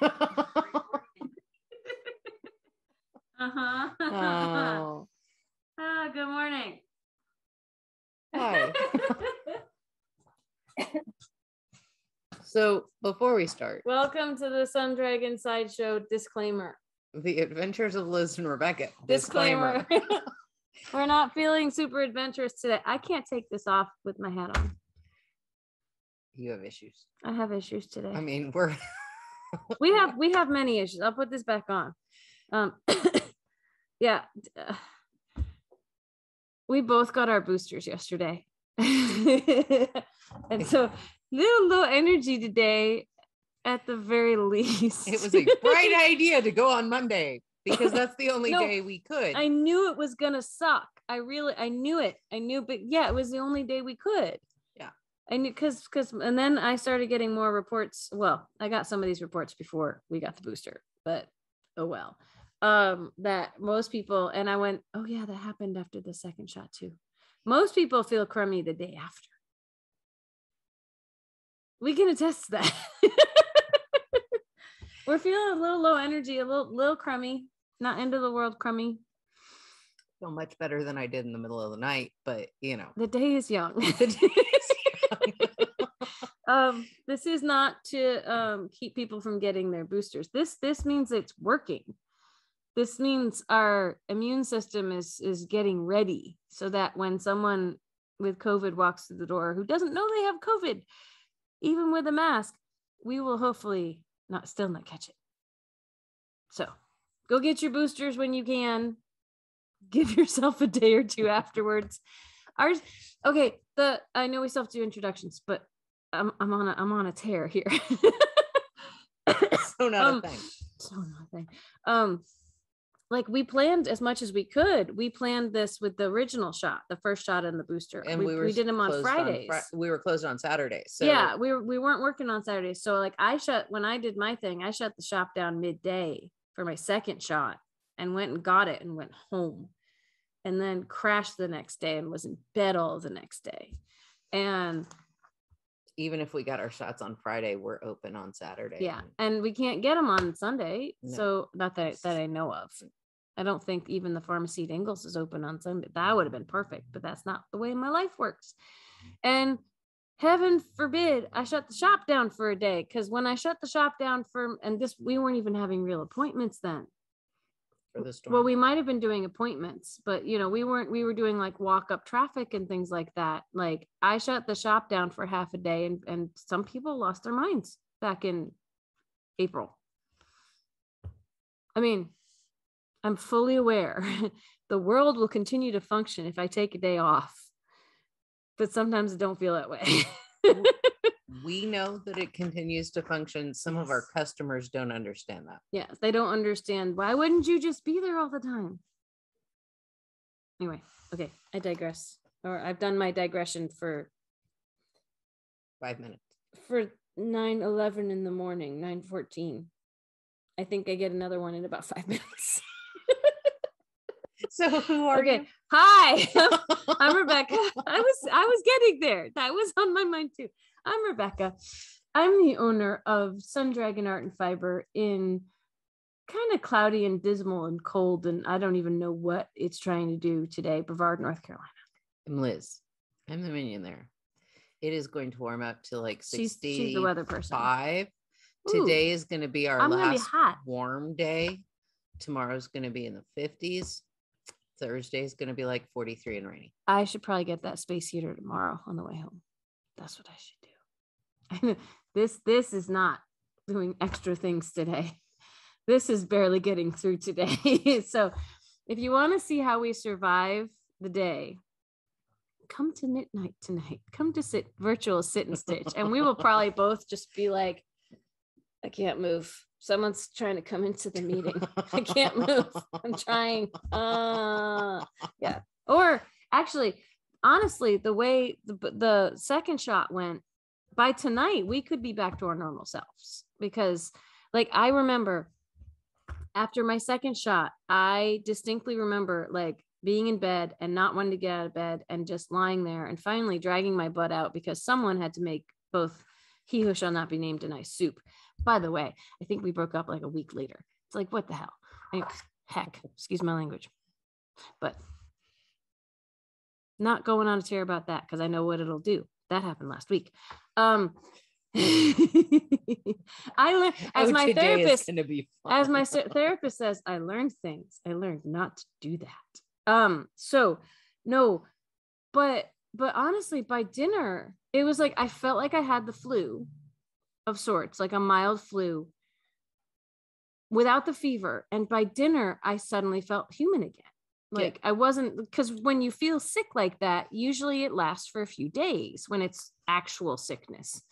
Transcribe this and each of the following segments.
Uh-huh. oh, Ah, good morning. hi. So before we start, Welcome to the Sun Dragon Sideshow disclaimer. the adventures of Liz and Rebecca. Disclaimer. We're not feeling super adventurous today. I can't take this off with my hat on. You have issues. I have issues today. I mean, we're we have we have many issues. I'll put this back on. Um yeah. uh, we both got our boosters yesterday. and so little low energy today at the very least. it was a bright idea to go on Monday because that's the only No, day we could. I knew it was gonna suck. I really I knew it. I knew, but yeah, it was the only day we could. Knew because because and then I started getting more reports. Well, I got some of these reports before we got the booster, but oh well. Um, that most people and I went, oh yeah, that happened after the second shot too. Most people feel crummy the day after. We can attest to that. We're feeling a little low energy, a little little crummy, not end of the world crummy. feel much better than I did in the middle of the night, but you know, The day is young. the day is young. um, this is not to um, keep people from getting their boosters. This this means it's working. This means our immune system is is getting ready so that when someone with COVID walks through the door who doesn't know they have COVID, even with a mask, we will hopefully not still not catch it. So go get your boosters when you can. Give yourself a day or two afterwards. Ours, okay. The I know we still have to do introductions, but I'm I'm on a I'm on a tear here. so not Um, a thing. so nothing. Um, like we planned as much as we could. We planned this with the original shot, the first shot and the booster. And we, we, were we did them on Fridays. Fri- we were closed on Saturdays. So yeah, we were we weren't working on Saturdays. So like I shut when I did my thing, I shut the shop down midday for my second shot and went and got it and went home. And then crashed the next day and was in bed all the next day. And even if we got our shots on Friday, we're open on Saturday. yeah and we can't get them on sunday No. so not that that i know of i don't think even the pharmacy at ingles is open on sunday that would have been perfect but that's not the way my life works and heaven forbid i shut the shop down for a day because when i shut the shop down for and this we weren't even having real appointments then for the storm. well we might have been doing appointments but you know we weren't we were doing like walk up traffic and things like that. Like i shut the shop down for half a day and and some people lost their minds back in april. I mean i'm fully aware the world will continue to function if i take a day off but sometimes it don't feel that way we know that it continues to function. Some of our customers don't understand that. yeah they don't understand. Why wouldn't you just be there all the time? Anyway okay i digress or i've done my digression for Five minutes. for 9 11 in the morning 9 14 i think i get another one in about five minutes. So who are okay you? hi. I'm rebecca. I was i was getting there. That was on my mind too i'm rebecca i'm the owner of sun dragon art and fiber in kind of cloudy and dismal and cold and i don't even know what it's trying to do today brevard north carolina I'm Liz. I'm the minion there. It is going to warm up to like she's, 65. she's the weather person Ooh, Today is going to be our i'm be last hot warm day. Tomorrow's going to be in the 50s. Thursday is going to be like 43 and rainy. I should probably get that space heater tomorrow on the way home. That's what I should do. this this is not doing extra things today. This is barely getting through today. so if you want to see how we survive the day, come to midnight tonight. Come to sit virtual sit and stitch. And we will probably both just be like, I can't move. Someone's trying to come into the meeting. I can't move. I'm trying. Uh, yeah. Or actually, honestly, the way the, the second shot went, by tonight, we could be back to our normal selves because, like, I remember after my second shot, I distinctly remember like being in bed and not wanting to get out of bed and just lying there and finally dragging my butt out because someone had to make both He who shall not be named denies soup. By the way, I think we broke up like a week later. It's like, what the hell? Anyway, heck, excuse my language. But not going on a tear about that because I know what it'll do. That happened last week. Um I learned as Oh, my therapist gonna be as my therapist says i learned things. I learned not to do that. Um so no but but honestly by dinner it was like i felt like i had the flu of sorts like a mild flu without the fever. And by dinner i suddenly felt human again Yeah. like i wasn't because when you feel sick like that usually it lasts for a few days when it's actual sickness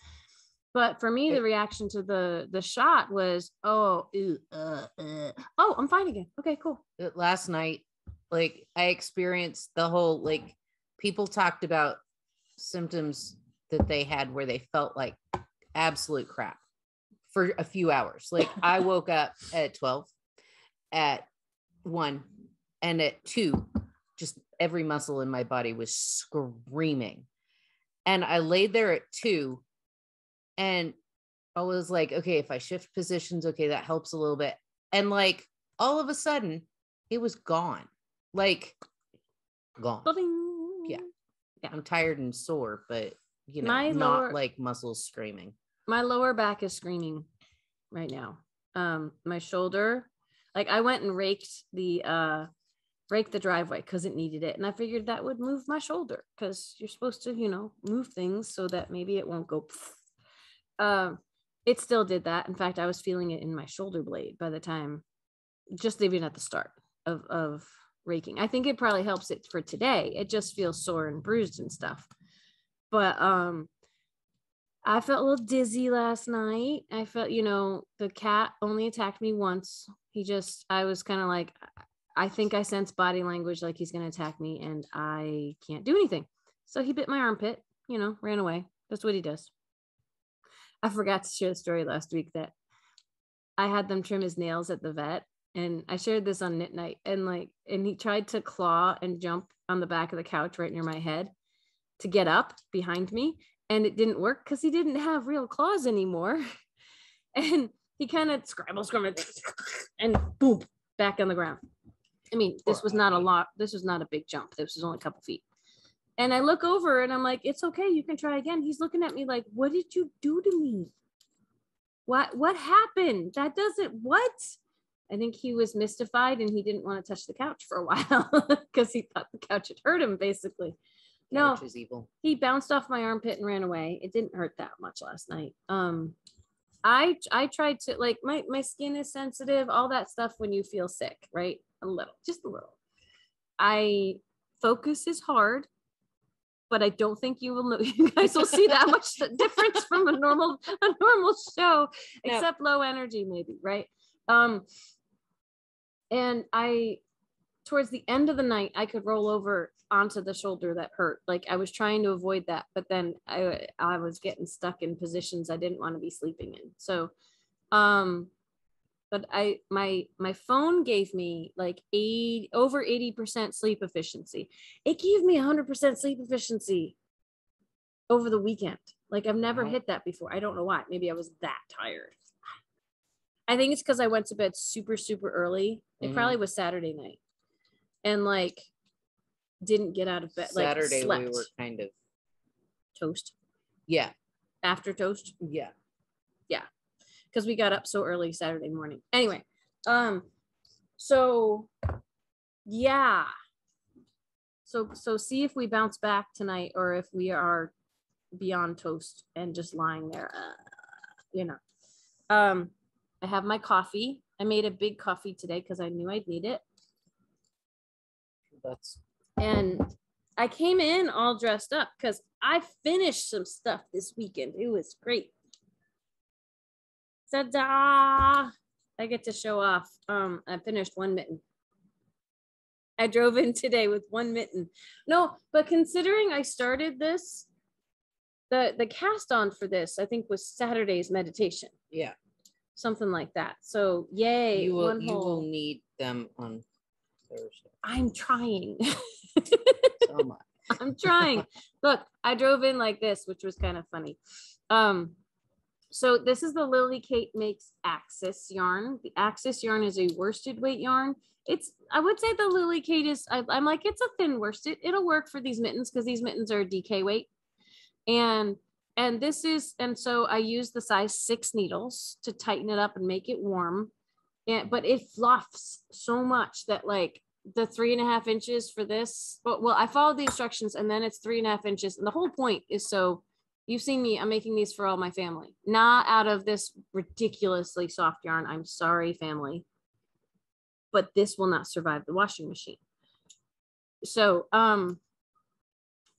but for me Yeah. the reaction to the the shot was oh ew, uh, uh. oh i'm fine again okay cool last night like i experienced the whole like people talked about symptoms that they had where they felt like absolute crap for a few hours like i woke up at 12 at 1 and at 2 just every muscle in my body was screaming. And i laid there at 2 and i was like okay if i shift positions okay that helps a little bit. And like all of a sudden it was gone. Like gone. Ba-ding. Yeah. i'm tired and sore but you know My not lower- like muscles screaming. My lower back is screaming right now. Um my shoulder like i went and raked the uh raked the driveway because it needed it and i figured that would move my shoulder because you're supposed to you know move things so that maybe it won't go um it still did that. In fact i was feeling it in my shoulder blade by the time just even at the start of of raking. I think it probably helps it for today. It just feels sore and bruised and stuff. But um I felt a little dizzy last night. I felt, you know, the cat only attacked me once. He just, I was kind of like, I think I sense body language like he's going to attack me and I can't do anything. So he bit my armpit, you know, ran away. That's what he does. I forgot to share the story last week that I had them trim his nails at the vet and I shared this on knit night and like, and he tried to claw and jump on the back of the couch right near my head to get up behind me and it didn't work because he didn't have real claws anymore. And he kind of scrambled, scrambled, and boom, back on the ground. I mean, this was not a lot. This was not a big jump. This was only a couple feet. And I look over and I'm like, it's okay. You can try again. He's looking at me like, what did you do to me? What what happened? That doesn't what? I think he was mystified and he didn't want to touch the couch for a while because he thought the couch had hurt him, basically. No, which is evil he bounced off my armpit and ran away. It didn't hurt that much last night. Um, I I tried to like my my skin is sensitive, all that stuff when you feel sick, right? A little, just a little. I focus is hard, but I don't think you will know. You guys will see that much difference from a normal a normal show, No. except low energy, maybe, right? Um, and I towards the end of the night i could roll over onto the shoulder that hurt like i was trying to avoid that but then i i was getting stuck in positions i didn't want to be sleeping in so um but i my my phone gave me like eight over 80% sleep efficiency. It gave me 100% sleep efficiency over the weekend. Like i've never Wow. hit that before. I don't know why. Maybe i was that tired. I think it's because i went to bed super super early. It Mhm. probably was saturday night. And like didn't get out of bed like saturday slept we were kind of toast. Yeah. After toast? Yeah because we got up so early Saturday morning. Anyway, um, so yeah, so so see if we bounce back tonight or if we are beyond toast and just lying there, uh, you know. Um, I have my coffee. I made a big coffee today because I knew I'd need it, that's and I came in all dressed up because I finished some stuff this weekend. It was great. Ta-da! I get to show off. Um, I finished one mitten. I drove in today with one mitten. No, but considering I started this, the the cast on for this, I think was Saturday's meditation, yeah something like that. So yay, you will you will need them on thursday I'm trying. so much I'm trying. Look, I drove in like this, which was kind of funny. Um, so this is the Lily Kate makes Axis yarn. The Axis yarn is a worsted weight yarn. It's I would say the Lily Kate is I, am like it's a thin worsted. It'll work for these mittens because these mittens are DK weight, and and this is and so I use the size six needles to tighten it up and make it warm, and but it fluffs so much that like the three and a half inches for this. But well, I followed the instructions and then it's three and a half inches, and the whole point is so You've seen me, I'm making these for all my family, not out of this ridiculously soft yarn. I'm sorry, family, but this will not survive the washing machine. So, um,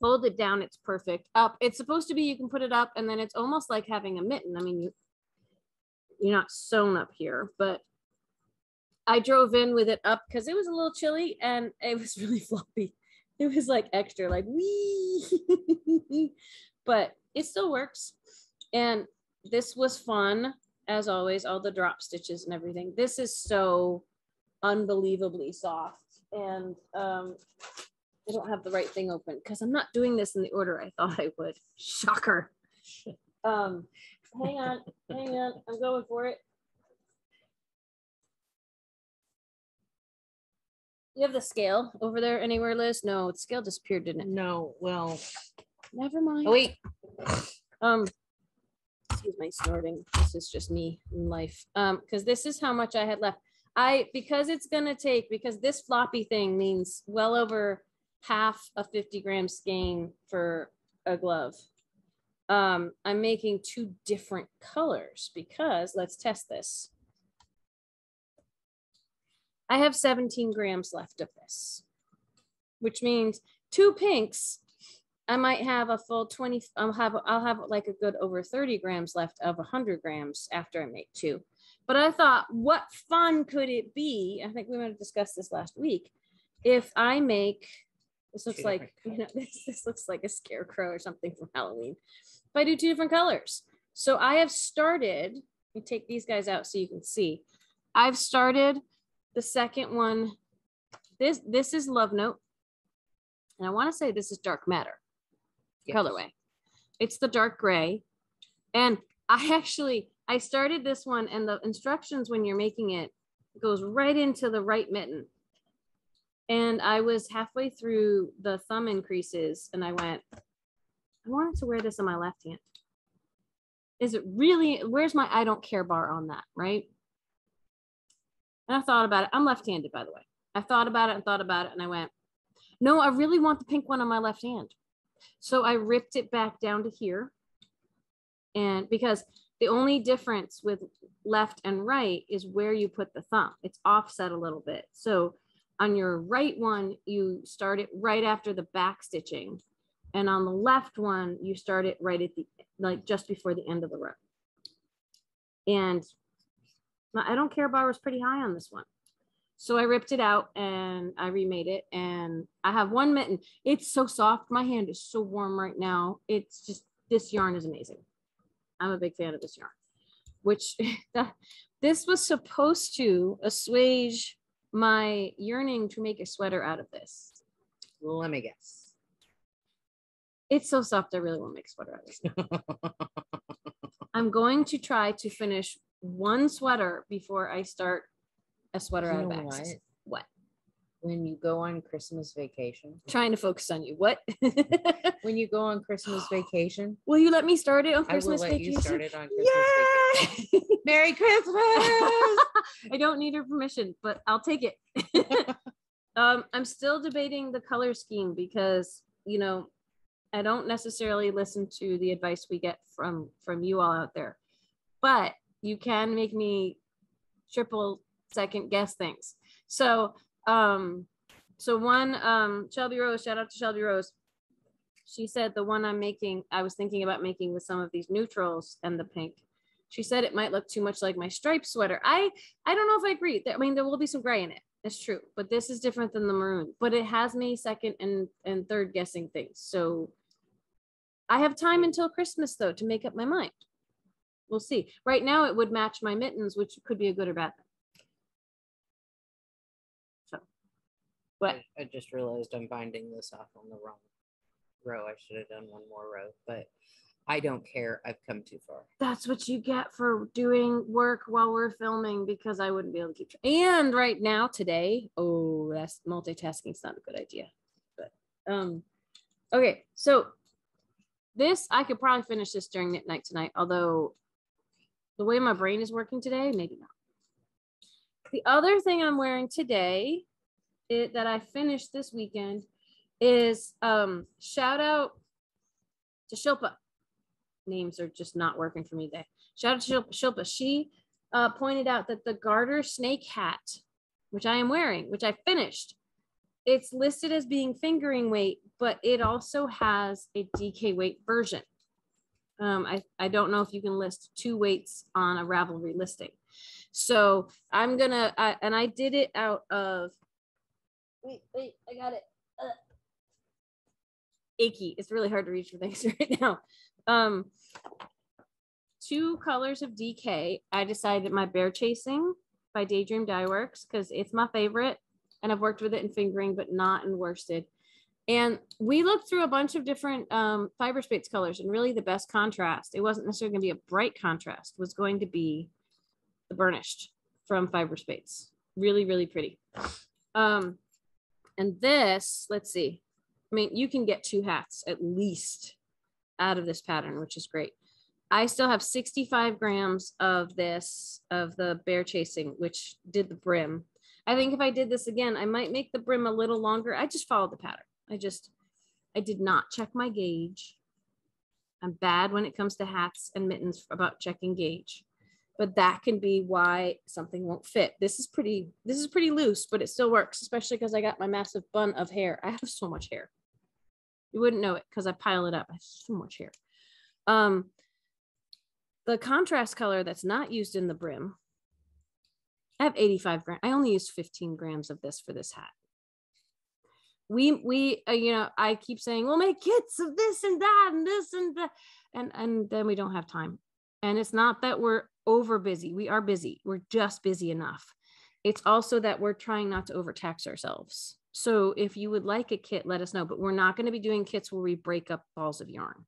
fold it down. It's perfect. Up. It's supposed to be, you can put it up and then it's almost like having a mitten. I mean, you, you're not sewn up here, but I drove in with it up because it was a little chilly and it was really floppy. It was like extra, like wee. but it still works. And this was fun as always, all the drop stitches and everything. This is so unbelievably soft. And um, I don't have the right thing open because I'm not doing this in the order I thought I would. Shocker. Um, hang on, hang on. I'm going for it. You have the scale over there anywhere, Liz? No, the scale disappeared, didn't it? No, well, Never mind. oh, wait, Um, excuse my snorting. This is just me in life. Um, because this is how much I had left. I because it's gonna take because this floppy thing means well over half a 50 gram skein for a glove. Um, I'm making two different colors because let's test this. I have 17 grams left of this, which means two pinks I might have a full 20, I'll have, I'll have like a good over 30 grams left of 100 grams after I make two. But I thought, what fun could it be? I think we might have discussed this last week. If I make, this looks Two like, you know, this, this looks like a scarecrow or something from Halloween. If I do two different colors. So I have started, let me take these guys out so you can see. I've started the second one. This, this is Love Note. And I want to say this is Dark Matter Yes. colorway. It's the dark gray. And I actually I started this one and the instructions when you're making it goes right into the right mitten. And I was halfway through the thumb increases and I went, I wanted to wear this on my left hand. Is it really where's my I don't care bar on that, right? And I thought about it. I'm left-handed, by the way. I thought about it and thought about it, and I went, no, I really want the pink one on my left hand. So I ripped it back down to here. And because the only difference with left and right is where you put the thumb. It's offset a little bit. So on your right one, you start it right after the back stitching. And on the left one, you start it right at the, like just before the end of the row. And I don't care bar was pretty high on this one. So I ripped it out and I remade it. And I have one mitten. It's so soft. My hand is so warm right now. It's just, this yarn is amazing. I'm a big fan of this yarn, which this was supposed to assuage my yearning to make a sweater out of this. let me guess. It's so soft. I really want to make a sweater out of this. I'm going to try to finish one sweater before I start a sweater You out of Axis. what? What? When you go on Christmas vacation, Trying to focus on you. What? when you go on Christmas vacation, will you let me start it on I will Christmas let vacation? you start it on Christmas vacation. Merry Christmas! I don't need her permission, but I'll take it. um, I'm still debating the color scheme because you know I don't necessarily listen to the advice we get from from you all out there, but you can make me triple second guess things. So um, so one um Shelby Rose, shout out to Shelby Rose. She said the one I'm making, I was thinking about making with some of these neutrals and the pink. She said it might look too much like my striped sweater. I I don't know if I agree. I mean, there will be some gray in it. That's true, but this is different than the maroon. But it has me second and and third guessing things. So I have time until Christmas though to make up my mind. We'll see. Right now, it would match my mittens, which could be a good or bad thing. What? I, I just realized I'm binding this off on the wrong row. I should have done one more row, but I don't care. I've come too far. That's what you get for doing work while we're filming because I wouldn't be able to keep. track. and right now, today, oh, that's multitasking is not a good idea. But um, okay, so this I could probably finish this during midnight tonight. Although the way my brain is working today, maybe not. The other thing I'm wearing today, it, that I finished this weekend, is um shout out to Shilpa names are just not working for me today. Shout out to Shilpa. She uh, pointed out that the garter snake hat, which I am wearing, which I finished, it's listed as being fingering weight, but it also has a DK weight version. Um, I, I don't know if you can list two weights on a Ravelry listing. So I'm gonna, I, and I did it out of, wait, wait, I got it. Uh, achy. It's really hard to reach for things right now. Um, two colors of DK. I decided my bear chasing by Daydream Dye Works because it's my favorite, and I've worked with it in fingering, but not in worsted. And we looked through a bunch of different um, fiber space colors, and really the best contrast. It wasn't necessarily going to be a bright contrast. Was going to be the burnished from Fiber Space. Really, really pretty. Um, and this, let's see. I mean, you can get two hats at least out of this pattern, which is great. I still have 65 grams of this, of the bear chasing, which did the brim. I think if I did this again, I might make the brim a little longer. I just followed the pattern. I just, I did not check my gauge. I'm bad when it comes to hats and mittens about checking gauge, but that can be why something won't fit. This is pretty, this is pretty loose, but it still works, especially because I got my massive bun of hair. I have so much hair. You wouldn't know it because I pile it up. I have so much hair. Um, the contrast color that's not used in the brim, I have 85 grams. I only used 15 grams of this for this hat. We, we, uh, you know, I keep saying, we'll make kits of this and that and this and that. And, and then we don't have time. And it's not that we're over busy. We are busy. We're just busy enough. It's also that we're trying not to overtax ourselves. So if you would like a kit, let us know. But we're not going to be doing kits where we break up balls of yarn.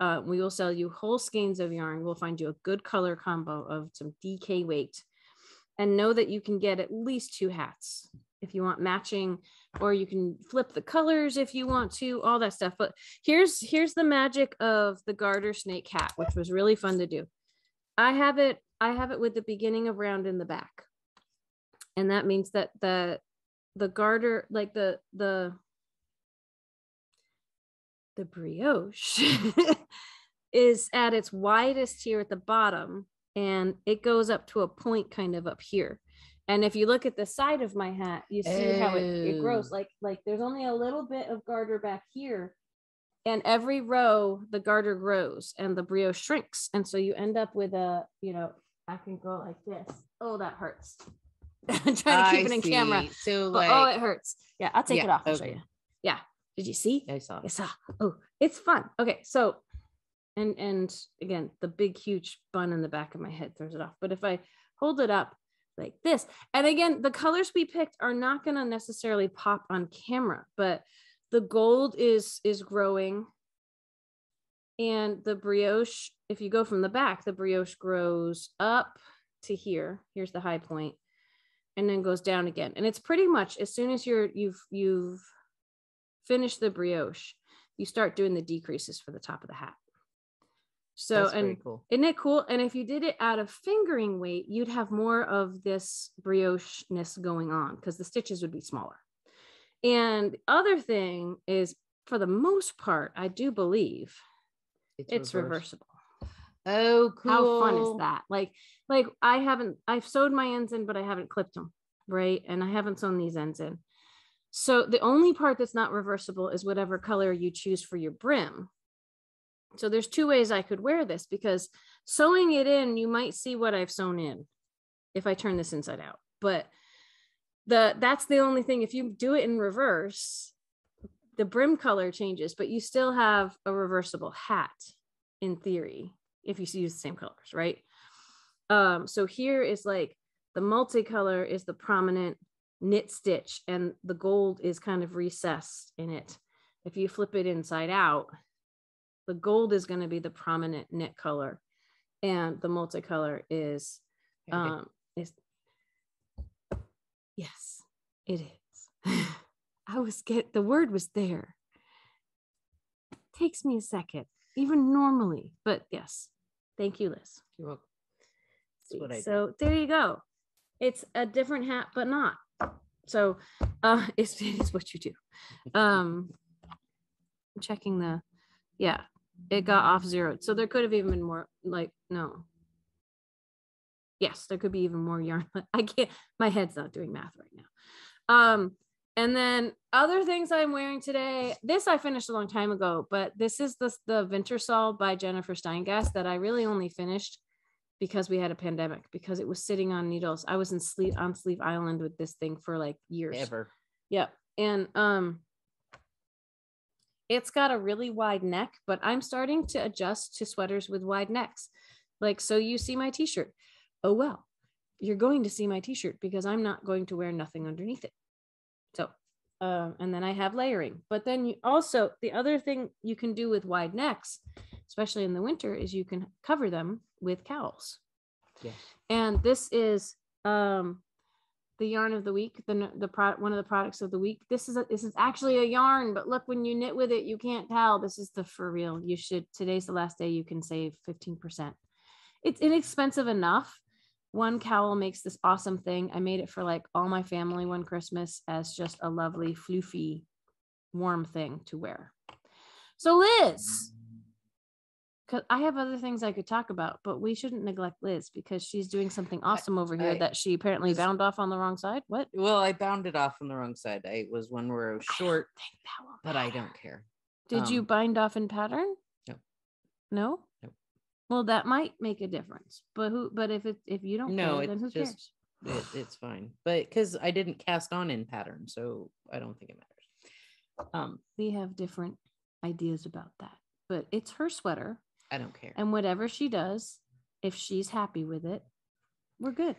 Uh, we will sell you whole skeins of yarn. We'll find you a good color combo of some DK weight and know that you can get at least two hats if you want matching or you can flip the colors if you want to all that stuff but here's here's the magic of the garter snake hat which was really fun to do i have it i have it with the beginning of round in the back. And that means that the the garter like the the the brioche is at its widest here at the bottom and it goes up to a point kind of up here. And if you look at the side of my hat you see how it, it grows. Like like there's only a little bit of garter back here and every row the garter grows and the brioche shrinks and so you end up with a you know i can go like this oh that hurts i'm trying to keep it in camera. So but, like, oh it hurts yeah i'll take Yeah, it off show you yeah did you see I saw. I saw. Oh, it's fun. Okay, so and and again, the big huge bun in the back of my head throws it off. But if I hold it up like this, and again, the colors we picked are not going to necessarily pop on camera, but the gold is is growing, and the brioche. If you go from the back, the brioche grows up to here. Here's the high point, and then goes down again. And it's pretty much as soon as you're you've you've finished the brioche, you start doing the decreases for the top of the hat. So That's and cool. isn't it cool? And if you did it out of fingering weight, you'd have more of this brioche-ness going on because the stitches would be smaller. And the other thing is, for the most part, I do believe it's reversed. reversible. Oh, cool. How fun is that? Like, like I haven't, I've sewed my ends in, but I haven't clipped them, right? And I haven't sewn these ends in. So the only part that's not reversible is whatever color you choose for your brim. So there's two ways I could wear this because sewing it in, you might see what I've sewn in if I turn this inside out. But the that's the only thing. If you do it in reverse, the brim color changes, but you still have a reversible hat in theory if you use the same colors, right? Um, so here is like the multicolor is the prominent knit stitch and the gold is kind of recessed in it. If you flip it inside out, the gold is going to be the prominent knit color and the multicolor is Okay. um is yes it is. I was get the word was there. Takes me a second even normally but yes. Thank you liz. You're welcome. That's what I do. so there you go. It's a different hat but not. So uh it's, it is what you do. Um I'm checking the yeah it got off zeroed so there could have even been more like no yes there could be even more yarn but i can't my head's not doing math right now um and then other things i'm wearing today this i finished a long time ago but this is the the Wintersol by jennifer steingass that i really only finished because we had a pandemic because it was sitting on needles i was in sleep on sleep island with this thing for like years Ever. Yep. And um it's got a really wide neck, but I'm starting to adjust to sweaters with wide necks. Like so you see my t-shirt. Oh well. You're going to see my t-shirt because I'm not going to wear nothing underneath it. So um and then I have layering. But then you also the other thing you can do with wide necks, especially in the winter, is you can cover them with cowls Yes. and this is um the yarn of the week the the product one of the products of the week this is a, this is actually a yarn but look when you knit with it you can't tell this is the for real you should today's the last day you can save 15% it's inexpensive enough one cowl makes this awesome thing i made it for like all my family one christmas as just a lovely floofy warm thing to wear so liz because I have other things I could talk about, but we shouldn't neglect Liz because she's doing something awesome over here I- that she apparently this- bound off on the wrong side. What? Well, I bound it off on the wrong side. I was one where I was short, think that will but I don't care. Did you um, bind off in pattern? No. No. Well, that might make a difference, but who? But if it if you don't No, care, then it's who just- cares? It, it's fine, but because I didn't cast on in pattern, so I don't think it matters. Um, We have different ideas about that, but it's her sweater, I don't care. and whatever she does, if she's happy with it, we're good.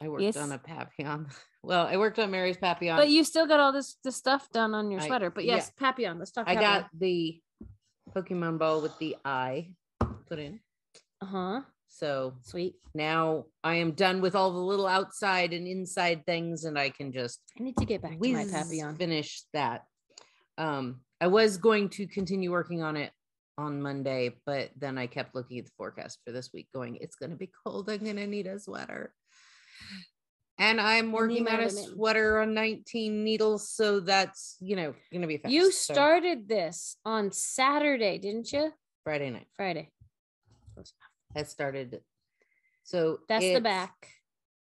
I worked yes. on a papillon. Well, I worked on Mary's papillon. But you still got all this this stuff done on your I- sweater. But yeah. yes, Papillon. Let's talk. I got the Pokemon ball with the eye put in. Uh huh. So Sweet. now I am done with all the little outside and inside things, and I can just I need to get back to my Papillon. finish that. Um, I was going to continue working on it on Monday, but then I kept looking at the forecast for this week, going, "It's going to be cold. I'm going to need a sweater." And I'm working on a sweater on 19 needles, so that's you know going to be fast. You So, started this on Saturday, didn't you? Friday night. Friday. I started. So That's the back.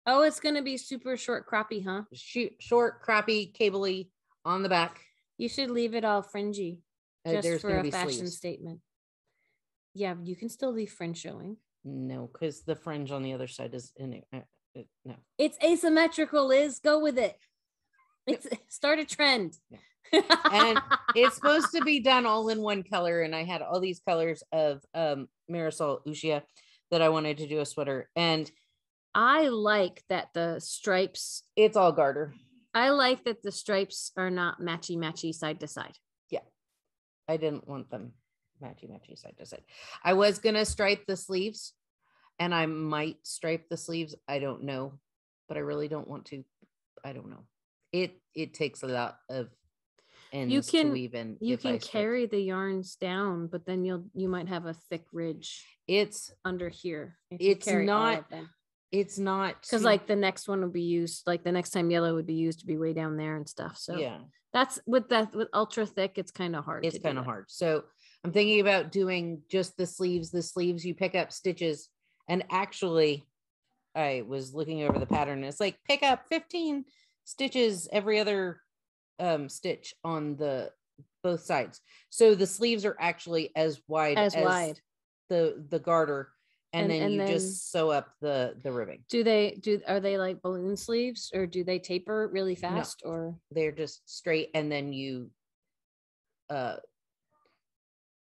Oh, it's gonna be super short croppy, huh? Shoot, short, crappy, cabley on the back. You should leave it all fringy, Uh, just there's for a fashion sleeves. statement. Yeah, you can still leave fringe showing. No, because the fringe on the other side is in it. No. It's asymmetrical, Liz. Go with it. It's start a trend. And it's supposed to be done all in one color and i had all these colors of um mirasol ushya that i wanted to do a sweater and I like that the stripes. it's all garter I like that the stripes are not matchy matchy side to side. Yeah. I didn't want them matchy matchy side to side i was gonna stripe the sleeves and i might stripe the sleeves i don't know but i really don't want to i don't know it it takes a lot of ends can- to weave in You can carry the yarns down, but then you'll you might have a thick ridge it's under here. you It's not it's not because too- like the next one would be used like the next time yellow would be used to be way down there and stuff so yeah that's with that with ultra thick it's kind of hard it's kind of hard. So I'm thinking about doing just the sleeves. The sleeves you pick up stitches, and actually, I was looking over the pattern. And it's like pick up 15 stitches every other um, stitch on the both sides. So the sleeves are actually as wide as wide the the garter, and, And- then and you then- just sew up the the ribbing. do they do are they like balloon sleeves or do they taper really fast or They're just straight, and then you uh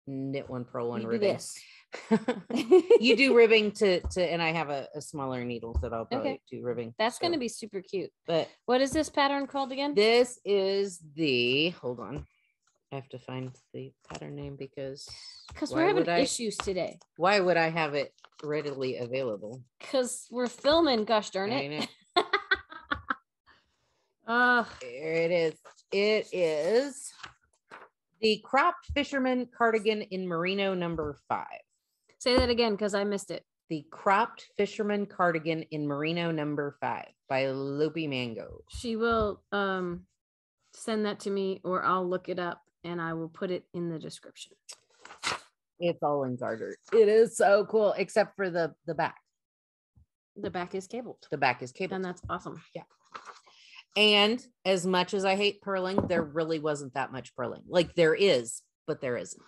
knit one, purl one, ribbing. this you do ribbing to to and i have a, a smaller needle that i'll probably Okay. do ribbing that's going to be super cute but what is this pattern called again this is the hold on I have to find the pattern name because Because we're having I- issues today. why would I have it readily available? Because we're filming, gosh darn it. know. Uh, There it is. It is the cropped fisherman cardigan in merino number five. Say that again because I missed it. The cropped fisherman cardigan in merino number five by Loopy Mango. She will um send that to me or I'll look it up and I will put it in the description. It's all in garter. It is so cool, except for the the back. The back is cabled. The back is cabled, And that's awesome. Yeah. And as much as I hate purling, there really wasn't that much purling. Like there is, but there isn't.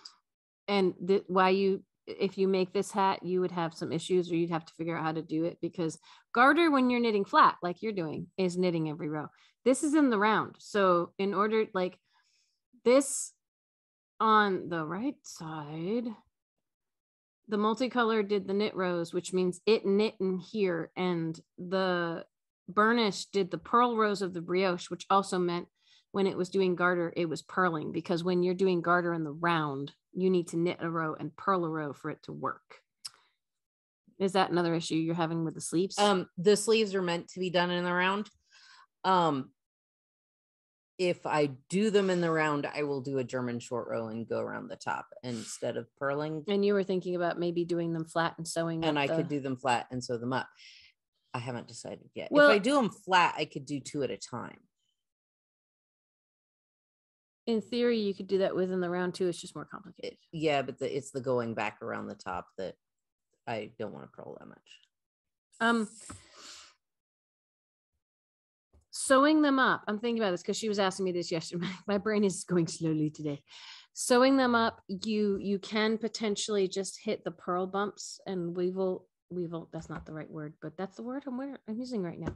And th- why you if you make this hat, you would have some issues or you'd have to figure out how to do it because garter when you're knitting flat like you're doing is knitting every row. This is in the round. So in order like this on the right side the multicolor did the knit rows which means it knit in here and the burnish did the purl rows of the brioche which also meant when it was doing garter it was purling because when you're doing garter in the round you need to knit a row and purl a row for it to work is that another issue you're having with the sleeves Um, the sleeves are meant to be done in the round. Um, if I do them in the round, I will do a German short row and go around the top instead of purling. and you were thinking about maybe doing them flat and sewing And up I the- could do them flat and sew them up. I haven't decided yet. Well- if I do them flat, I could do two at a time. In theory you could do that within the round too it's just more complicated. Yeah, but the, it's the going back around the top that I don't want to purl that much. um sewing them up i'm thinking about this because she was asking me this yesterday my brain is going slowly today. Sewing them up you you can potentially just hit the purl bumps and weevil weevil that's not the right word but that's the word i'm, wear- I'm using right now.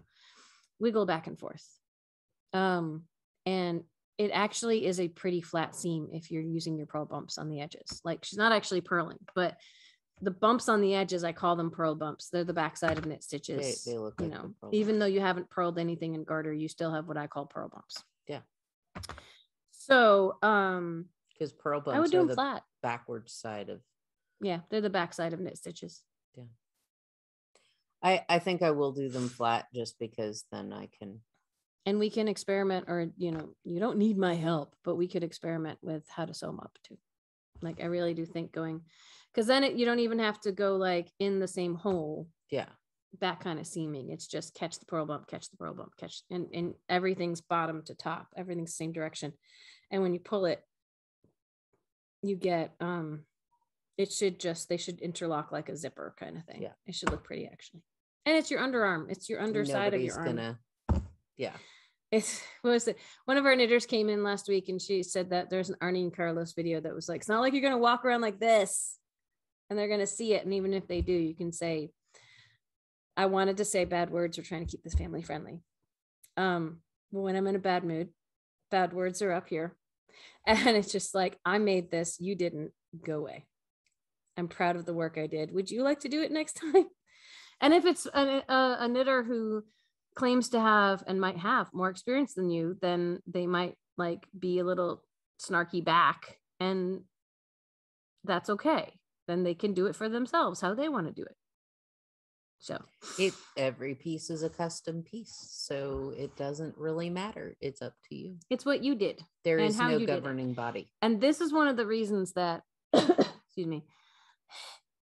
Wiggle back and forth. Um and it actually is a pretty flat seam if you're using your purl bumps on the edges. Like she's not actually purling but the bumps on the edges i call them purl bumps. They're the backside of knit stitches they look you like know even though you haven't purled anything in garter you still have what i call purl bumps. Yeah. so um Because purl bumps i would do are them the flat. backward side of yeah they're the backside of knit stitches. Yeah. I, I think I will do them flat just because then I can and we can experiment or you know you don't need my help but we could experiment with how to sew them up too like i really do think going because then it, you don't even have to go like in the same hole yeah. that kind of seaming it's just catch the purl bump catch the purl bump catch and, and everything's bottom to top everything's same direction and when you pull it you get um it should just they should interlock like a zipper kind of thing Yeah. it should look pretty actually and it's your underarm it's your underside of your arm gonna yeah. It's what was it? One of our knitters came in last week and she said that there's an Arne and Carlos video that was like, it's not like you're gonna walk around like this and they're gonna see it. And even if they do, you can say, I wanted to say bad words. We're trying to keep this family friendly. Um, when I'm in a bad mood, bad words are up here. And it's just like, I made this, you didn't, go away. I'm proud of the work I did. Would you like to do it next time? And if it's a, a, a knitter who claims to have and might have more experience than you, then they might like be a little snarky back and that's okay. Then they can do it for themselves how they want to do it. So It every piece is a custom piece, so it doesn't really matter. It's up to you. it's what you did. There is no you did it. governing body. And this is one of the reasons that, excuse me,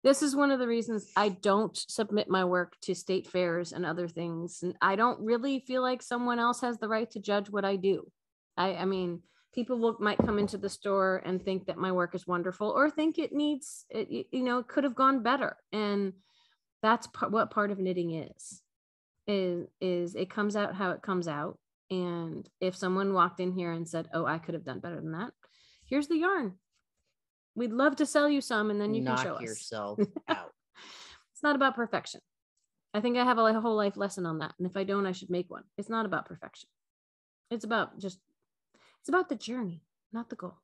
this is one of the reasons I don't submit my work to state fairs and other things. And I don't really feel like someone else has the right to judge what I do. I, I mean, people will, might come into the store and think that my work is wonderful or think it needs, it, you know, it could have gone better. And that's part, what part of knitting is, is, is it comes out how it comes out. And if someone walked in here and said, oh, I could have done better than that, here's the yarn. We'd love to sell you some and then you Knock can show us. yourself out. It's not about perfection. I think I have a whole life lesson on that. And if I don't, I should make one. It's not about perfection. It's about just, it's about the journey, not the goal.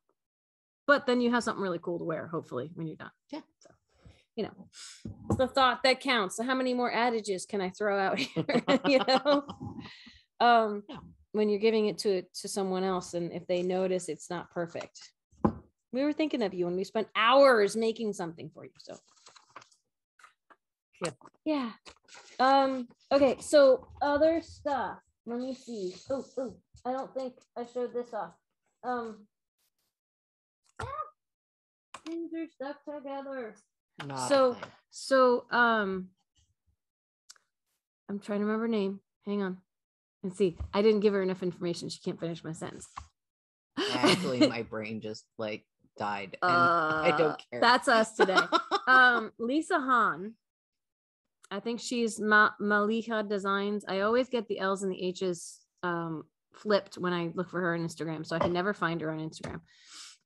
But then you have something really cool to wear, hopefully, when you're done. Yeah. So, you know, it's the thought that counts. So how many more adages can I throw out here? you know? Um, Yeah. when you're giving it to to someone else and if they notice it's not perfect we were thinking of you and we spent hours making something for you so Yep. yeah um okay so other stuff let me see oh oh i don't think i showed this off um ah, things are stuck together Not So- so um I'm trying to remember her name. Hang on. And see, I didn't give her enough information. She can't finish my sentence. actually my brain just like died and I Uh, don't care. That's us today. um Lisa Hannes. I think she's Ma- Malika Designs. I always get the L's and the H's um flipped when I look for her on Instagram, so I can never find her on Instagram.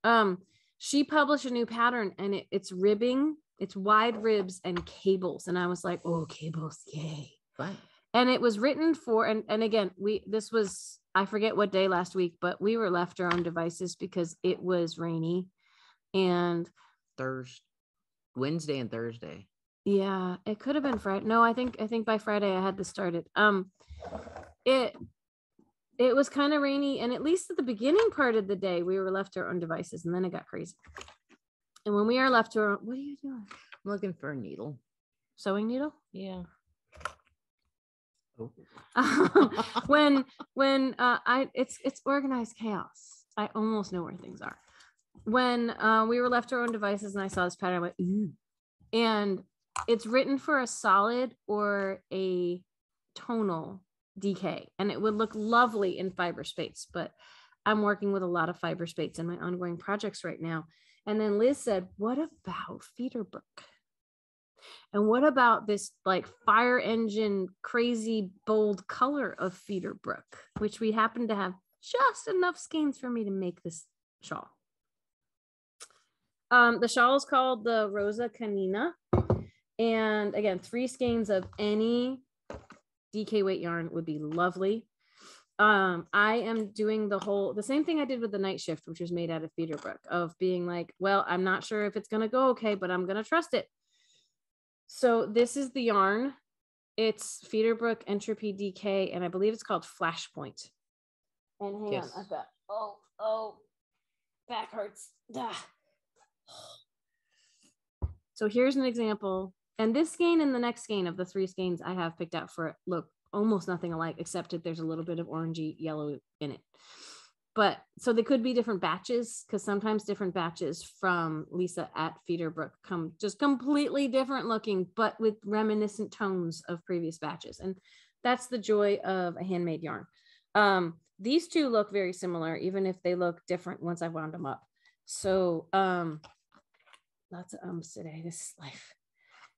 Um, she published a new pattern and it, it's ribbing, it's wide ribs and cables. And I was like, oh, cables, yay. Fun. And it was written for, and, and again, we this was I forget what day last week, but we were left our own devices because it was rainy. And Thursday, Wednesday and Thursday. yeah, it could have been Friday. No, I think I think by Friday I had this started. Um it it was kind of rainy and at least at the beginning part of the day we were left to our own devices and then it got crazy. And when we are left to our own, what are you doing? I'm looking for a needle. Sewing needle? Yeah. Oh. when when uh I it's it's organized chaos. I almost know where things are. When uh we were left our own devices and I saw this pattern, I went, ooh. And it's written for a solid or a tonal DK, and it would look lovely in Fiberspace, but I'm working with a lot of Fiberspace in my ongoing projects right now. And then Liz said, What about Feederbrook? And what about this like fire engine crazy bold color of Feederbrook, which we happen to have just enough skeins for me to make this shawl. Um, the shawl is called the Rosa Canina. And again, three skeins of any DK weight yarn would be lovely. Um, I am doing the whole the same thing I did with the night shift, which was made out of Feederbrook, of being like, well, I'm not sure if it's gonna go okay, but I'm gonna trust it. So this is the yarn. It's Feederbrook Entropy DK, and I believe it's called Flashpoint. And hang Yes. on, I've got oh oh back hurts. Ah. So here's an example, and this skein and the next skein of the three skeins I have picked out for it look almost nothing alike, except that there's a little bit of orangey yellow in it. But so they could be different batches because sometimes different batches from Lisa at Feederbrook come just completely different looking, but with reminiscent tones of previous batches. And that's the joy of a handmade yarn. Um, these two look very similar, even if they look different once I've wound them up. So um, lots of ums today. This is life.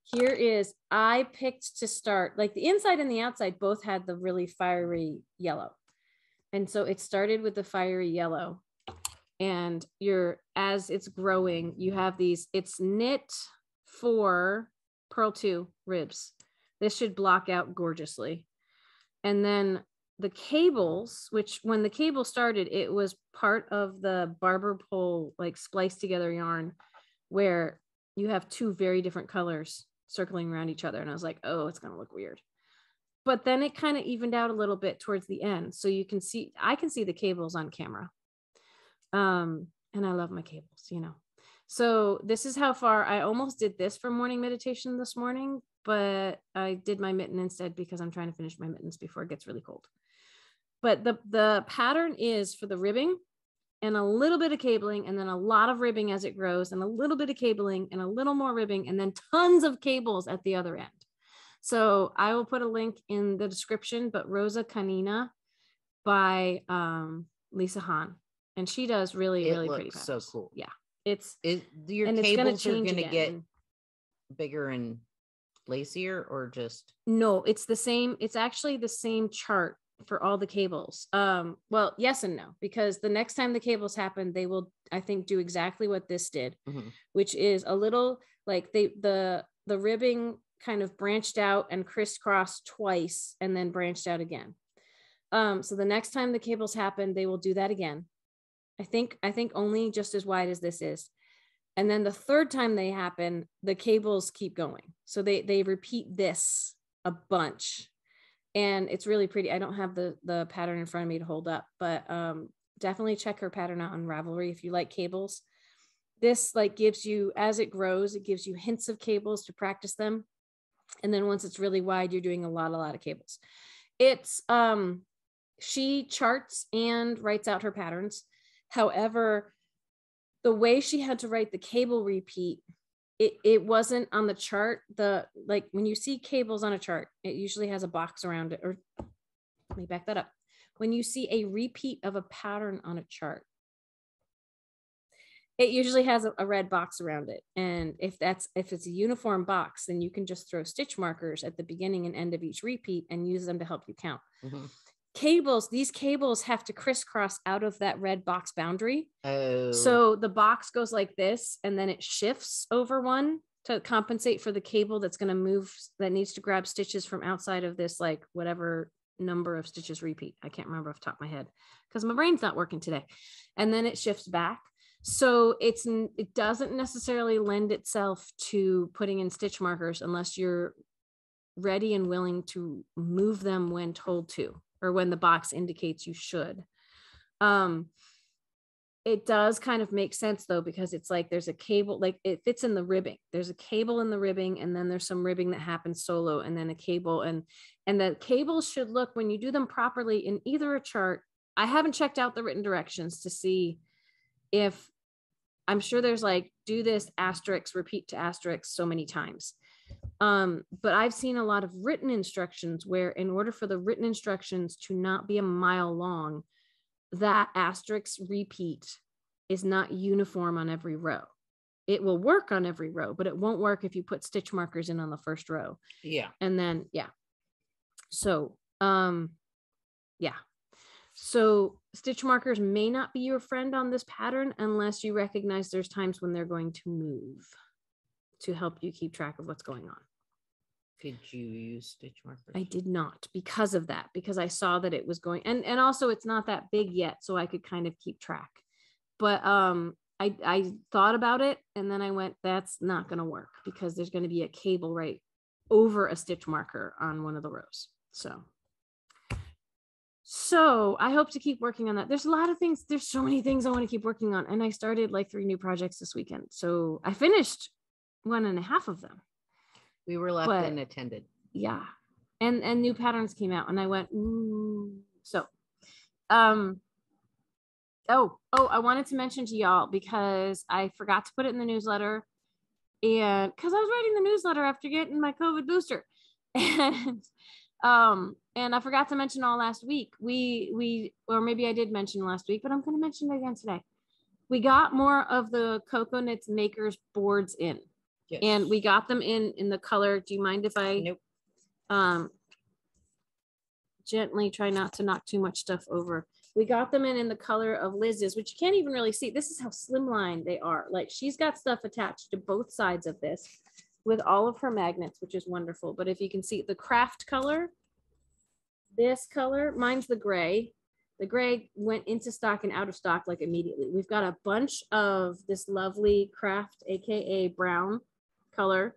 Here is, I picked to start, like the inside and the outside both had the really fiery yellow. And so it started with the fiery yellow. And you're, as it's growing, you have these, it's knit four, purl 2 ribs. This should block out gorgeously. And then the cables, which when the cable started, it was part of the barber pole, like spliced together yarn, where you have two very different colors circling around each other. And I was like, oh, it's going to look weird. But then it kind of evened out a little bit towards the end. So you can see, I can see the cables on camera. Um, and I love my cables, you know. So this is how far I almost did this for morning meditation this morning, but I did my mitten instead because I'm trying to finish my mittens before it gets really cold. But the the pattern is for the ribbing and a little bit of cabling and then a lot of ribbing as it grows and a little bit of cabling and a little more ribbing and then tons of cables at the other end. So I will put a link in the description, but Rosa Canina by um, Lisa Hannes. And she does really, It really pretty looks so patterns. cool. Yeah. It's Is your and it's gonna cables are gonna again. get bigger and lacier or just No, it's the same. It's actually the same chart for all the cables. Um, well, yes and no, because the next time the cables happen, they will, I think, do exactly what this did, Mhm. which is a little like they the the ribbing kind of branched out and crisscrossed twice and then branched out again. Um, so the next time the cables happen, they will do that again. I think I think only just as wide as this is. And then the third time they happen, the cables keep going. So they they repeat this a bunch. And it's really pretty. I don't have the the pattern in front of me to hold up, but um, definitely check her pattern out on Ravelry if you like cables. This like gives you as it grows, it gives you hints of cables to practice them, and then once it's really wide, you're doing a lot, a lot of cables. It's um, she charts and writes out her patterns. However, the way she had to write the cable repeat it, it wasn't on the chart the like when you see cables on a chart it usually has a box around it or let me back that up. When you see a repeat of a pattern on a chart it usually has a, a red box around it. And if that's if it's a uniform box then you can just throw stitch markers at the beginning and end of each repeat and use them to help you count. Mhm. Cables these cables have to crisscross out of that red box boundary Oh, so the box goes like this and then it shifts over one to compensate for the cable that's going to move that needs to grab stitches from outside of this like whatever number of stitches repeat. I can't remember off the top of my head because my brain's not working today. And then it shifts back. So it's it doesn't necessarily lend itself to putting in stitch markers unless you're ready and willing to move them when told to or when the box indicates you should. Um it does kind of make sense though because it's like there's a cable like it fits in the ribbing there's a cable in the ribbing and then there's some ribbing that happens solo and then a cable and and the cables should look when you do them properly in either a chart i haven't checked out the written directions to see if i'm sure there's like do this asterisk repeat to asterisk so many times um but i've seen a lot of written instructions where in order for the written instructions to not be a mile long that asterisk repeat is not uniform on every row. It will work on every row, but it won't work if you put stitch markers in on the first row. yeah. And then, yeah. So, um, yeah. So stitch markers may not be your friend on this pattern unless you recognize there's times when they're going to move to help you keep track of what's going on. Could you use stitch markers? I did not because of that, because I saw that it was going and and also it's not that big yet, so I could kind of keep track. But um I I thought about it and then I went, that's not gonna work because there's gonna be a cable right over a stitch marker on one of the rows. So so I hope to keep working on that. There's a lot of things, there's so many things I want to keep working on. And I started like three new projects this weekend. So I finished one and a half of them We were left But- unattended. yeah. And and new patterns came out and i went ooh so um oh oh i wanted to mention to y'all because i forgot to put it in the newsletter and because i was writing the newsletter after getting my covid booster. And um and i forgot to mention all last week. We we or maybe i did mention last week but i'm going to mention it again today. We got more of the Cocoknits makers boards in Yes. and we got them in in the color. Do you mind if i Nope. um gently try not to knock too much stuff over? We got them in in the color of liz's which you can't even really see. This is how slimline they are. Like she's got stuff attached to both sides of this with all of her magnets which is wonderful. But if you can see the kraft color this color mine's the gray. The gray went into stock and out of stock like immediately. We've got a bunch of this lovely kraft aka brown color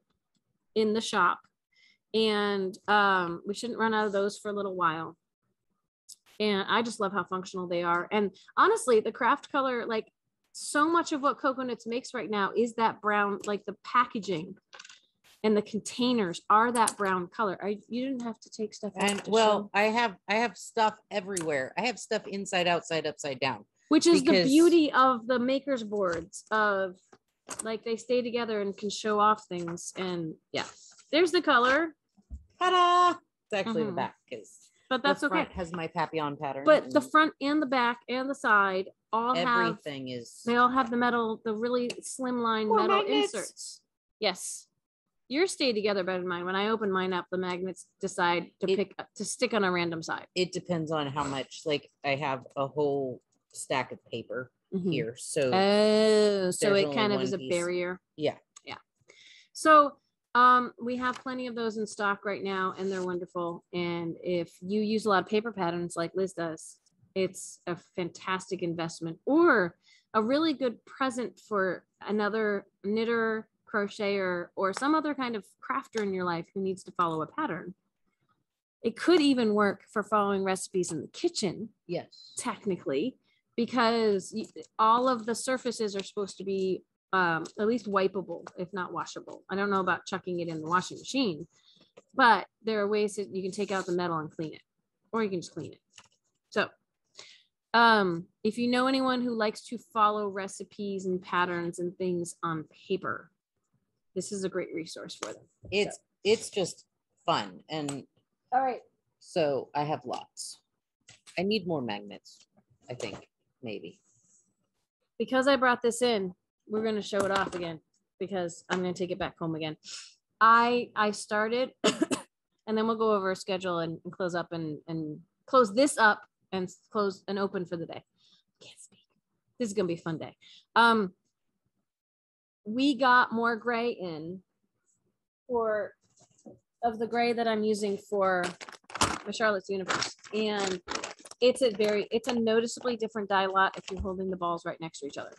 in the shop. And um, we shouldn't run out of those for a little while. And i just love how functional they are. And honestly the kraft color like so much of what Cocoknits makes right now is that brown like the packaging and the containers are that brown color. I, you didn't have to take stuff out And well, show, I have I have stuff everywhere. I have stuff inside, outside, upside down. which is the beauty of the makers boards of like they stay together and can show off things and yeah. There's the color. Ta-da! It's actually Mhm. the back because but that's okay. Has my papillon pattern. but the front and the back and the side all have everything is they all have the metal the really slimline More metal magnets. inserts. Yes. Yours stay together better than mine. When i open mine up the magnets decide to It- pick to stick on a random side. It depends on how much like I have a whole stack of paper Mhm. here. So oh so it kind of is a piece. barrier yeah. yeah so um we have plenty of those in stock right now and they're wonderful and if you use a lot of paper patterns like liz does it's a fantastic investment or a really good present for another knitter crocheter or some other kind of crafter in your life who needs to follow a pattern It could even work for following recipes in the kitchen, Yes. technically, because all of the surfaces are supposed to be um, at least wipeable, if not washable. I don't know about chucking it in the washing machine, but there are ways that you can take out the metal and clean it, or you can just clean it. So, um, if you know anyone who likes to follow recipes and patterns and things on paper, this is a great resource for them. It's it's just fun. And All right. so I have lots. I need more magnets, I think, maybe. because I brought this in, we're gonna show it off again because I'm gonna take it back home again. I I started and then we'll go over a schedule and, and close up and and close this up and close and open for the day. Can't speak. This is gonna be a fun day. Um we got more gray in for of the gray that I'm using for the Charlotte's Universe. And it's a very it's a noticeably different dye lot if you're holding the balls right next to each other.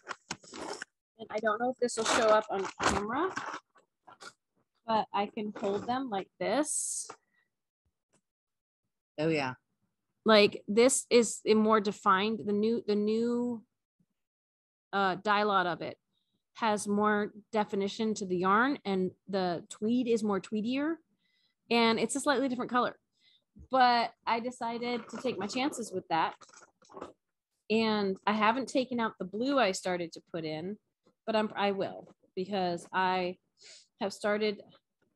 And i don't know if this will show up on camera but i can hold them like this. Oh yeah. like this is a more defined the new the new uh dye lot of it has more definition to the yarn and the tweed is more tweedier. And it's a slightly different color but i decided to take my chances with that and i haven't taken out the blue i started to put in but i'm i will because i have started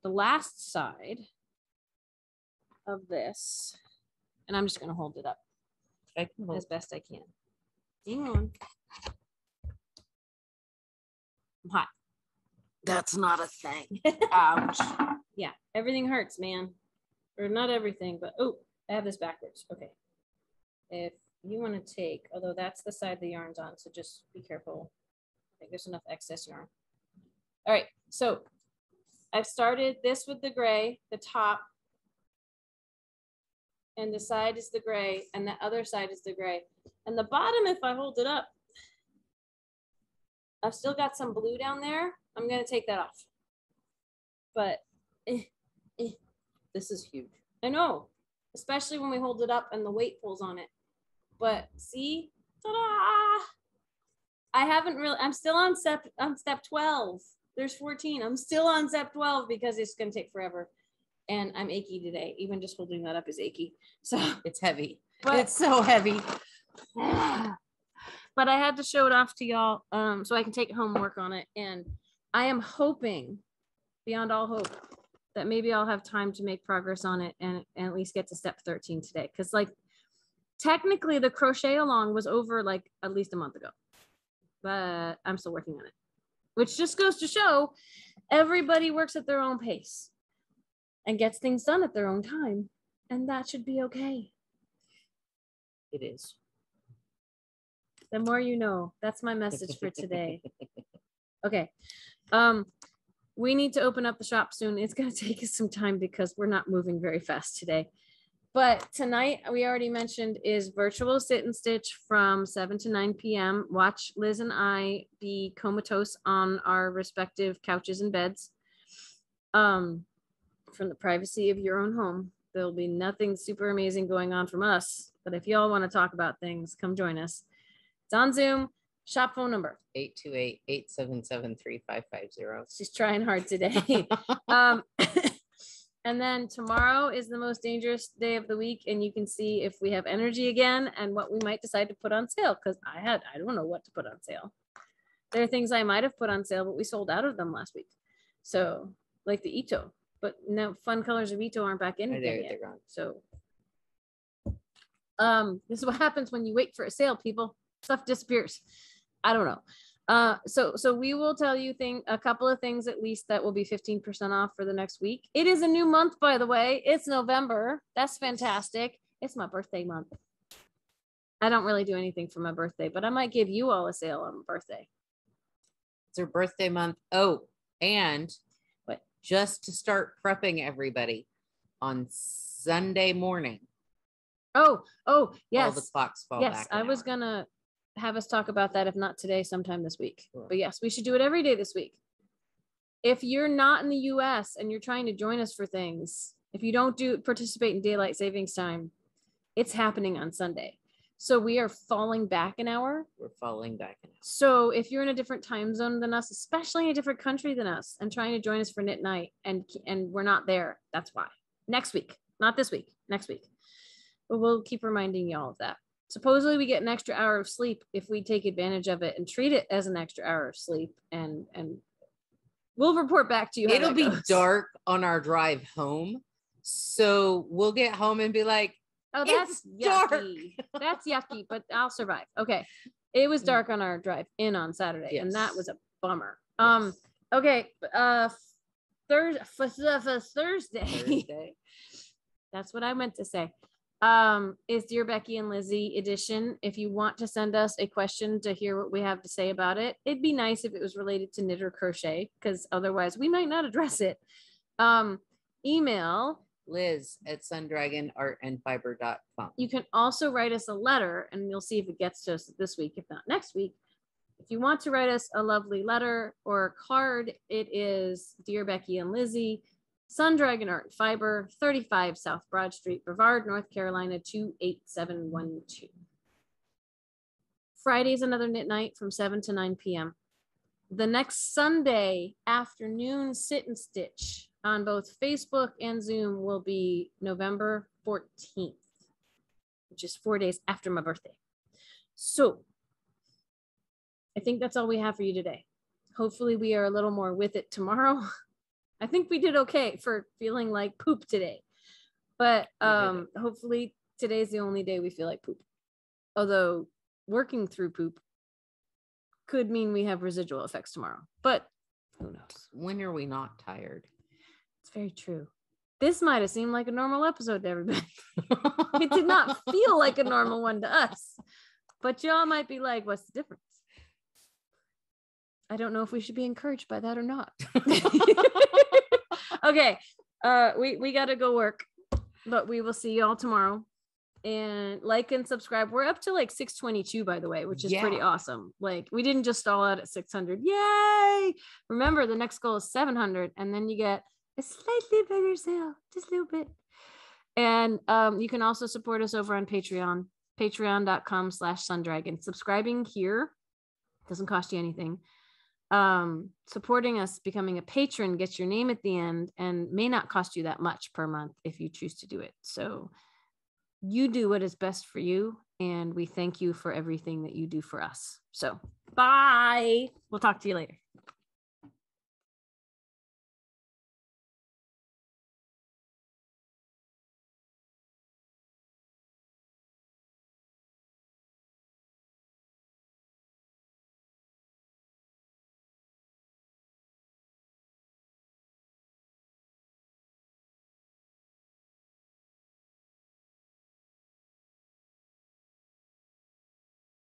the last side of this and i'm just going to hold it up hold- as best I can. Hang on. I'm hot. That's not a thing. Ouch. Yeah, everything hurts, man. Or not everything, but oh, I have this backwards. Okay. If you want to take, although that's the side the yarn's on, so just be careful. I think there's enough excess yarn. All right, so I've started this with the gray, the top, and the side is the gray, and the other side is the gray. And the bottom, if I hold it up, I've still got some blue down there. I'm gonna take that off. But eh, This is huge. I know, especially when we hold it up and the weight pulls on it. But see, ta-da! I haven't really. I'm still on step. on step 12. There's 14. I'm still on step 12 because it's gonna take forever, and I'm achy today. Even just holding that up is achy. So, It's heavy. but it's so heavy. but I had to show it off to y'all, um, so I can take it home work on it. And I am hoping, beyond all hope, that maybe I'll have time to make progress on it and, and at least get to step 13 today. Cause like technically the crochet along was over like at least a month ago, but I'm still working on it, which just goes to show everybody works at their own pace and gets things done at their own time. And that should be okay. It is. The more you know. That's my message for today. Okay. Um, we need to open up the shop soon. It's gonna take us some time because we're not moving very fast today. But tonight, we already mentioned is virtual sit and stitch from seven to nine PM. Watch Liz and I be comatose on our respective couches and beds. Um, from the privacy of your own home. There'll be nothing super amazing going on from us, but if y'all want to talk about things, come join us. It's on Zoom. Shop phone number. 828-877-3550. She's trying hard today. um, and then tomorrow is the most dangerous day of the week, and you can see if we have energy again and what we might decide to put on sale. Because I had, I don't know what to put on sale. There are things I might have put on sale, but we sold out of them last week. So, like the Ito, but no fun colors of Ito aren't back in again yet. gone. So, um, this is what happens when you wait for a sale, people. Stuff disappears. I don't know. Uh, so so we will tell you thing a couple of things at least that will be 15% off for the next week. It is a new month, by the way. It's November. That's fantastic. It's my birthday month. I don't really do anything for my birthday, but I might give you all a sale on my birthday. It's her birthday month. Oh, and What? just to start prepping everybody on Sunday morning, Oh, oh, yes. all the clocks fall yes, back. I was hour. gonna have us talk about that if not today, sometime this week. Sure. But yes, we should do it every day this week. If you're not in the US and you're trying to join us for things, If you don't do participate in daylight savings time, it's happening on Sunday. So we are falling back an hour. We're falling back in. So if you're in a different time zone than us, especially in a different country than us, and trying to join us for knit night, and and we're not there, that's why. Next week, not this week, next week. But we'll keep reminding y'all of that. Supposedly we get an extra hour of sleep if we take advantage of it and treat it as an extra hour of sleep, and and we'll report back to you. It'll be goes. dark on our drive home. So we'll get home and be like, Oh, that's dark. yucky. That's yucky, but I'll survive. Okay. It was dark on our drive in on Saturday, and that was a bummer. Um, okay. Uh Thursday Thursday. Thursday. That's what I meant to say. Um, is Dear Becky and Lizzie edition. If you want to send us a question to hear what we have to say about it, it'd be nice if it was related to knit or crochet, because otherwise we might not address it. Um, email Liz at sundragonartandfiber.com. You can also write us a letter and you'll see if it gets to us this week, if not next week. If you want to write us a lovely letter or a card, it is Dear Becky and Lizzie, Sun Dragon Art Fiber, 35 South Broad Street, Brevard, North Carolina, 28712. Friday is another knit night from 7 to 9 p.m. The next Sunday afternoon sit and stitch on both Facebook and Zoom will be November 14th, which is four days after my birthday. So I think that's all we have for you today. Hopefully, we are a little more with it tomorrow. I think we did okay for feeling like poop today, but um, hopefully today's the only day we feel like poop. Although working through poop could mean we have residual effects tomorrow, but who knows? When are we not tired? It's very true. This might have seemed like a normal episode to everybody. It did not feel like a normal one to us, but y'all might be like, what's the difference? I don't know if we should be encouraged by that or not. okay. Uh we we gotta go work, but we will see you all tomorrow. And like and subscribe. We're up to like 622, by the way, which is pretty awesome. Like we didn't just stall out at 600. Yay! Remember, the next goal is 700, and then you get a slightly bigger sale, just a little bit. And um, you can also support us over on Patreon, patreon.com slash sundragon. Subscribing here doesn't cost you anything. Um, supporting us, becoming a patron gets your name at the end and may not cost you that much per month if you choose to do it. So you do what is best for you. And we thank you for everything that you do for us. So bye. We'll talk to you later.